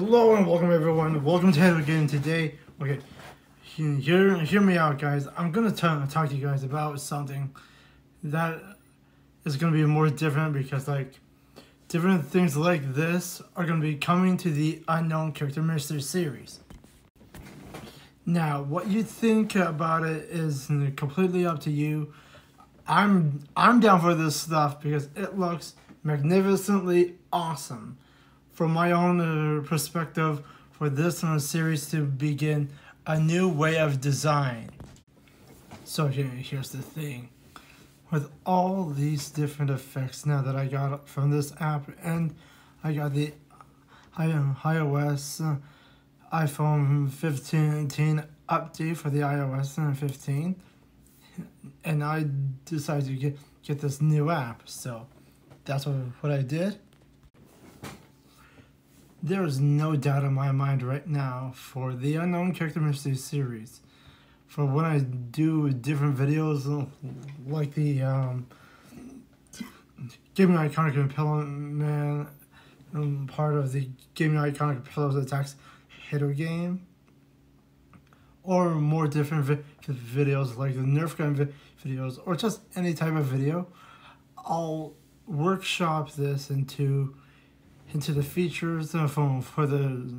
Hello and welcome everyone. Welcome to again today. Okay, hear hear me out, guys. I'm gonna talk to you guys about something that is gonna be more different because like different things like this are gonna be coming to the Unknown Character Mystery series. Now, what you think about it is completely up to you. I'm I'm down for this stuff because it looks magnificently awesome from my own uh, perspective, for this uh, series to begin a new way of design. So here, here's the thing. With all these different effects now that I got from this app, and I got the iOS uh, iPhone 15 update for the iOS 15, and I decided to get, get this new app. So that's what, what I did there is no doubt in my mind right now for the Unknown Character Mystery series. For when I do different videos, like the um, Gaming Iconic Impello Man, um, part of the Gaming Iconic Pillows Attacks Hito game, or more different vi videos like the Nerf gun vi videos, or just any type of video, I'll workshop this into into the features for, for the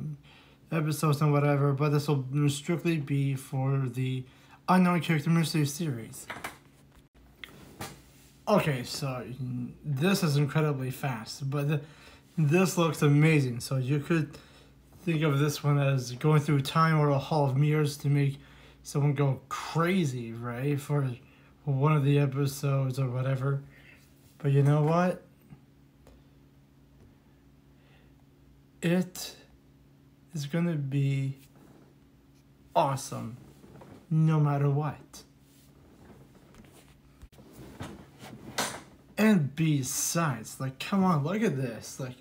episodes and whatever, but this will strictly be for the Unknown Character Mystery series. Okay, so this is incredibly fast, but the, this looks amazing. So you could think of this one as going through time or a hall of mirrors to make someone go crazy, right? For one of the episodes or whatever. But you know what? It is going to be awesome no matter what. And besides, like, come on, look at this. Like,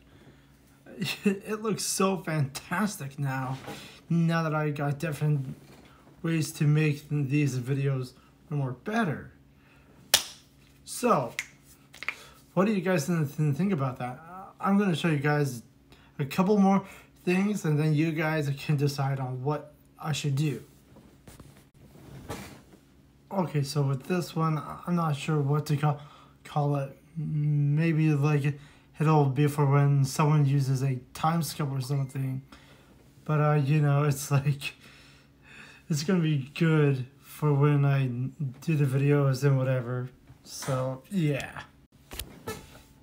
it looks so fantastic now. Now that I got different ways to make these videos more better. So, what do you guys think about that? I'm going to show you guys a couple more things and then you guys can decide on what I should do. Okay, so with this one, I'm not sure what to call, call it. Maybe like it'll be for when someone uses a time skip or something. But uh, you know, it's like, it's gonna be good for when I do the videos and whatever. So, yeah.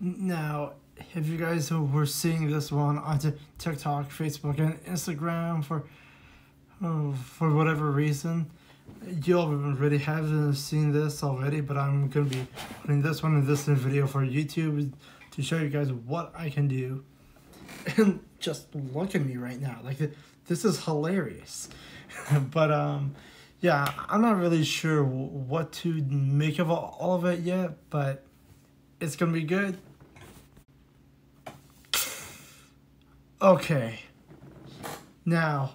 Now, if you guys were seeing this one on TikTok, Facebook, and Instagram for uh, for whatever reason, you already have seen this already, but I'm going to be putting this one in this video for YouTube to show you guys what I can do. And just look at me right now. Like, this is hilarious. but, um, yeah, I'm not really sure what to make of all of it yet, but it's going to be good. Okay. Now,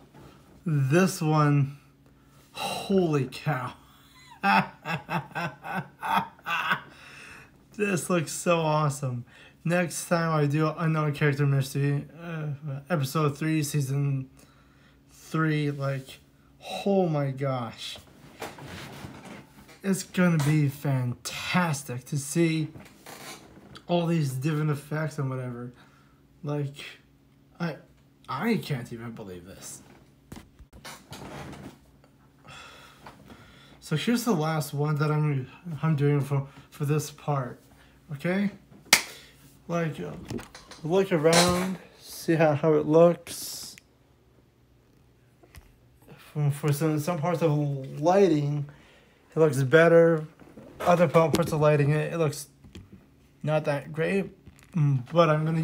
this one, holy cow. this looks so awesome. Next time I do Unknown Character Mystery, uh, episode 3, season 3, like, oh my gosh. It's gonna be fantastic to see all these different effects and whatever. Like, I I can't even believe this. So here's the last one that I'm I'm doing for for this part. Okay? Like uh, look around, see how, how it looks. For, for some some parts of lighting, it looks better. Other parts of lighting, it, it looks not that great. But I'm gonna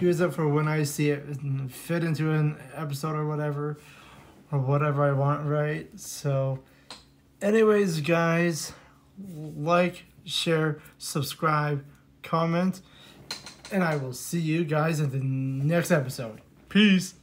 use it for when I see it fit into an episode or whatever, or whatever I want, right? So, anyways, guys, like, share, subscribe, comment, and I will see you guys in the next episode. Peace.